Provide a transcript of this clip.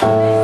Amen.